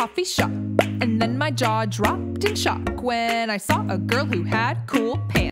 coffee shop. And then my jaw dropped in shock when I saw a girl who had cool pants.